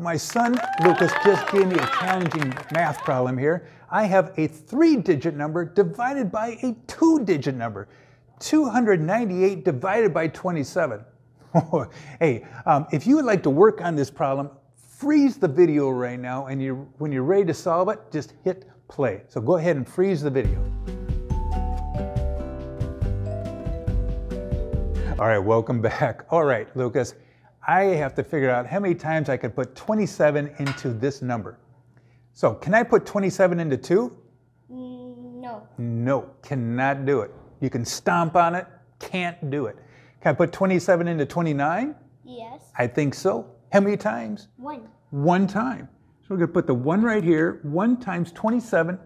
My son Lucas just gave me a challenging math problem here. I have a three digit number divided by a two digit number. 298 divided by 27. hey, um, if you would like to work on this problem, freeze the video right now and you, when you're ready to solve it, just hit play. So go ahead and freeze the video. All right, welcome back. All right, Lucas, I have to figure out how many times I could put 27 into this number. So can I put 27 into 2? No. No, cannot do it. You can stomp on it, can't do it. Can I put 27 into 29? Yes. I think so. How many times? One. One time. So we're going to put the 1 right here. 1 times 27,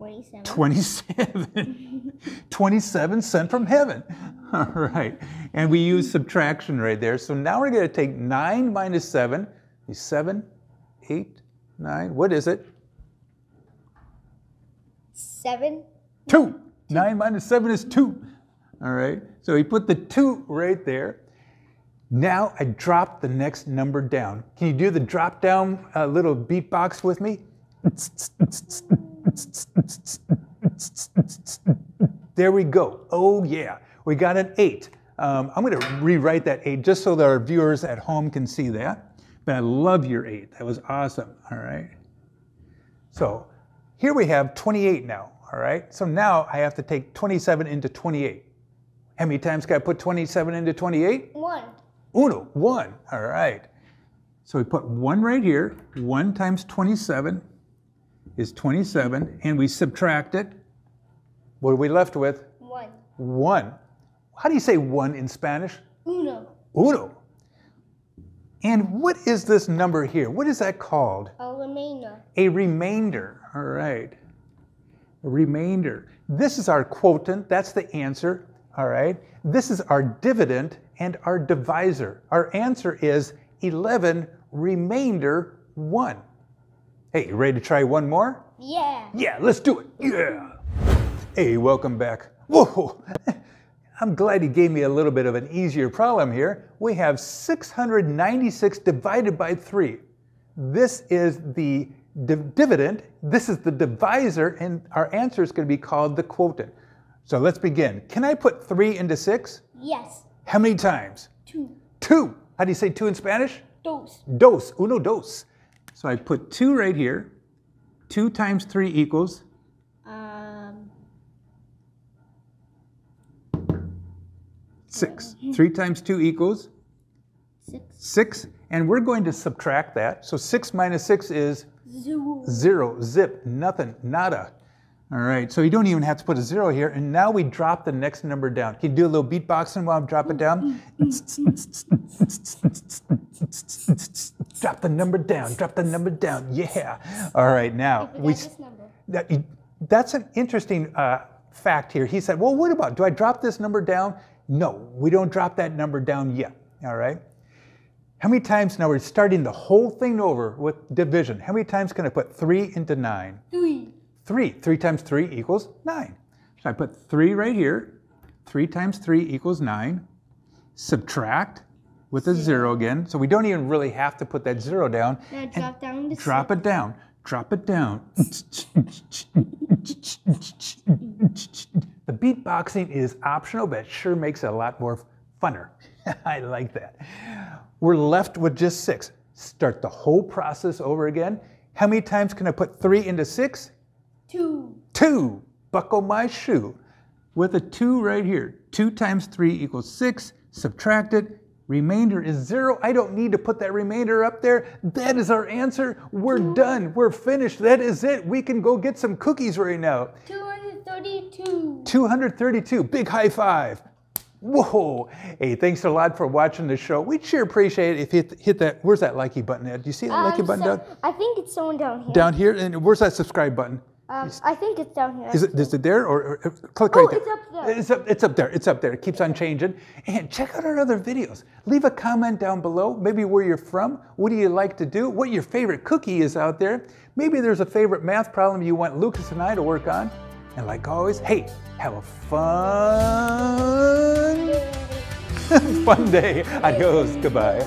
Twenty-seven. 27. 27 sent from heaven. All right. And we use subtraction right there. So now we're going to take 9 minus 7 is 7, 8, 9. What is it? Seven. 2. 9 minus 7 is 2. All right. So we put the 2 right there. Now I drop the next number down. Can you do the drop down uh, little beatbox with me? There we go. Oh, yeah. We got an 8. Um, I'm going to rewrite that 8 just so that our viewers at home can see that. But I love your 8. That was awesome. All right. So here we have 28 now. All right. So now I have to take 27 into 28. How many times can I put 27 into 28? One. Uno, 1. All right. So we put 1 right here. 1 times 27 is 27. And we subtract it. What are we left with? One. 1. How do you say 1 in Spanish? Uno. Uno. And what is this number here? What is that called? A remainder. A remainder. All right. A remainder. This is our quotient. That's the answer. All right. This is our dividend and our divisor. Our answer is 11 remainder 1. Hey, you ready to try one more? Yeah. Yeah, let's do it. Yeah. Hey, welcome back. Whoa. I'm glad he gave me a little bit of an easier problem here. We have 696 divided by 3. This is the div- dividend, this is the divisor, and our answer is going to be called the quotient. So let's begin. Can I put 3 into 6? Yes. How many times? Two. 2. How do you say 2 in Spanish? Dos. Dos, uno, dos. So I put 2 right here. 2 times 3 equals Um. 6. 3 times 2 equals Six. 6. And we're going to subtract that. So 6 minus 6 is Zero. 0, zip, nothing, nada. All right, so you don't even have to put a 0 here. And now we drop the next number down. Can you do a little beatboxing while I drop it down? drop the number down, drop the number down. Yeah. All right, now We we. got this number. That, that's an interesting uh, fact here. He said, Well, what about, do I drop this number down? No, we don't drop that number down yet. All right? How many times, now we're starting the whole thing over with division. How many times can I put 3 into 9? Three. 3. 3 times 3 equals 9. So I put 3 right here. 3 times 3 equals 9. Subtract with a 0 again. So we don't even really have to put that 0 down. Now drop down to Drop it down. Drop it down. the beatboxing is optional, but it sure makes it a lot more funner. I like that. We're left with just six. Start the whole process over again. How many times can I put three into six? Two. Two. Buckle my shoe. With a two right here. Two times three equals six. Subtract it. Remainder is zero. I don't need to put that remainder up there. That is our answer. We're done. We're finished. That is it. We can go get some cookies right now. 232. 232. Big high five. Whoa. Hey, thanks a lot for watching the show. We'd sure appreciate it if you hit, hit that. Where's that likey button at? Do you see that likey Um, button so- down, I think it's someone down here. down here? And where's that subscribe button? Um, I think it's down here. Is it, is it there or, or- click Oh, right there? it's up there. It's up, it's up there. It's up there. It keeps on changing. And check out our other videos. Leave a comment down below, maybe where you're from. What do you like to do? What your favorite cookie is out there. Maybe there's a favorite math problem you want Lucas and I to work on. And like always, hey, have a fun, fun day. Adios. Goodbye.